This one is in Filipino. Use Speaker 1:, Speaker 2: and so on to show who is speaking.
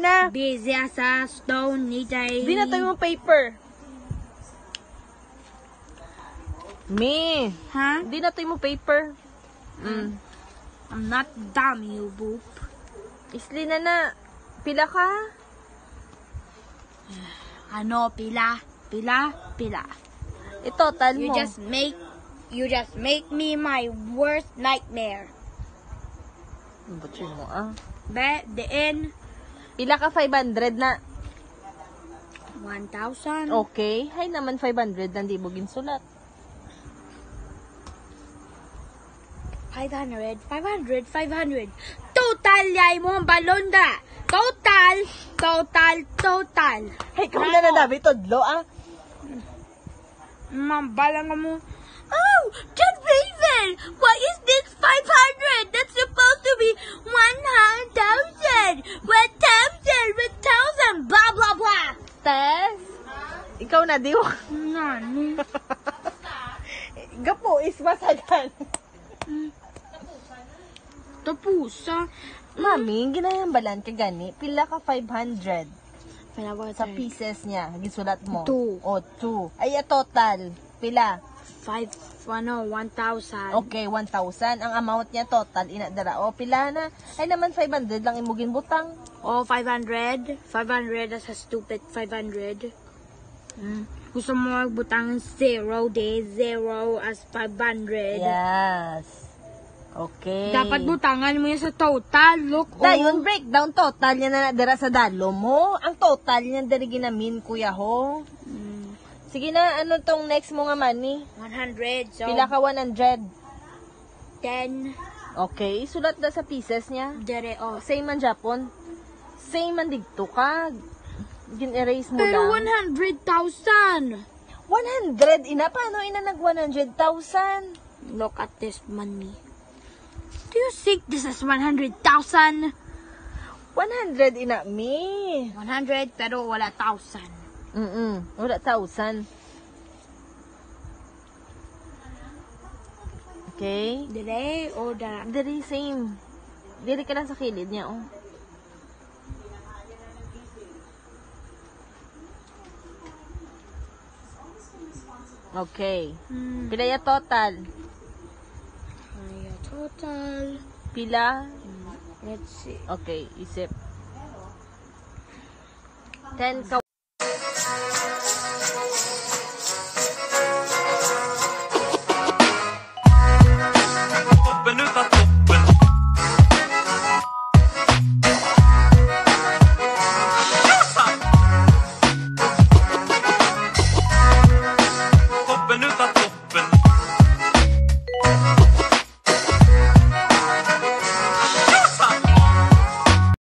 Speaker 1: na.
Speaker 2: Busy sa stone ni
Speaker 1: na tayo mo paper. Me.
Speaker 2: Ha?
Speaker 1: Di na tayo mo paper. Mm.
Speaker 2: I'm not dumb, you boop.
Speaker 1: Isli na na. Pila ka?
Speaker 2: Ano, pila? Pila? Pila.
Speaker 1: Ito, tal
Speaker 2: You
Speaker 1: mo.
Speaker 2: just make, you just make me my worst nightmare.
Speaker 1: Butsin mo, ah.
Speaker 2: Be, the end,
Speaker 1: Pila ka 500 na.
Speaker 2: 1,000.
Speaker 1: Okay. Hay naman 500 na di mo ginsulat.
Speaker 2: 500, 500, 500. Total yay mo ang balon da. Total, total, total.
Speaker 1: Hay, kung na na David, todlo, ah.
Speaker 2: Mambalang mo. Oh, John Raven! Why is this 500? That's supposed to be 100,000! 1,000! 1,000! Blah, blah, blah!
Speaker 1: Tess? Ikaw na, di
Speaker 2: Nani?
Speaker 1: Gapo, is masagan.
Speaker 2: Tapusa.
Speaker 1: Mami, ginayambalan ka gani. Pila ka 500
Speaker 2: Pinawa
Speaker 1: sa pieces niya. Gisulat mo.
Speaker 2: Two.
Speaker 1: O, two. Ay, ah, total. Pila?
Speaker 2: 5, ano, 1,000.
Speaker 1: Okay, 1,000. Ang amount niya total, inadara. O, pila na. Ay naman 500 lang imugin butang.
Speaker 2: Oh, 500. 500, that's a stupid 500. Mm. Gusto mo magbutang 0 day, 0 as 500.
Speaker 1: Yes. Okay.
Speaker 2: Dapat butangan mo yan sa total. Look, oh.
Speaker 1: Dayon, breakdown total niya na nadara sa dalo mo. Ang total niya dari ginamin, kuya ho.
Speaker 2: Mm.
Speaker 1: Sige na, ano tong next mo nga money?
Speaker 2: 100. So,
Speaker 1: Pila ka 100.
Speaker 2: 10.
Speaker 1: Okay, sulat na sa pieces niya.
Speaker 2: Dere, oh.
Speaker 1: Same man Japon. Same man digto ka. Gin-erase mo
Speaker 2: Pero
Speaker 1: lang.
Speaker 2: 100,000.
Speaker 1: 100, ina. Paano ina nag 100,000?
Speaker 2: Look at this money. Do you think this is 100,000?
Speaker 1: 100, ina, me.
Speaker 2: 100 pero wala 1,000.
Speaker 1: Mm-mm. Wala 1,000. Okay.
Speaker 2: Dere, o da.
Speaker 1: Diri, same. Diri ka lang sa kilid niya, oh. Okay.
Speaker 2: Hmm.
Speaker 1: Pila ya total?
Speaker 2: Ay, total.
Speaker 1: Pila?
Speaker 2: Let's see.
Speaker 1: Okay, isip. 10 ka Bye.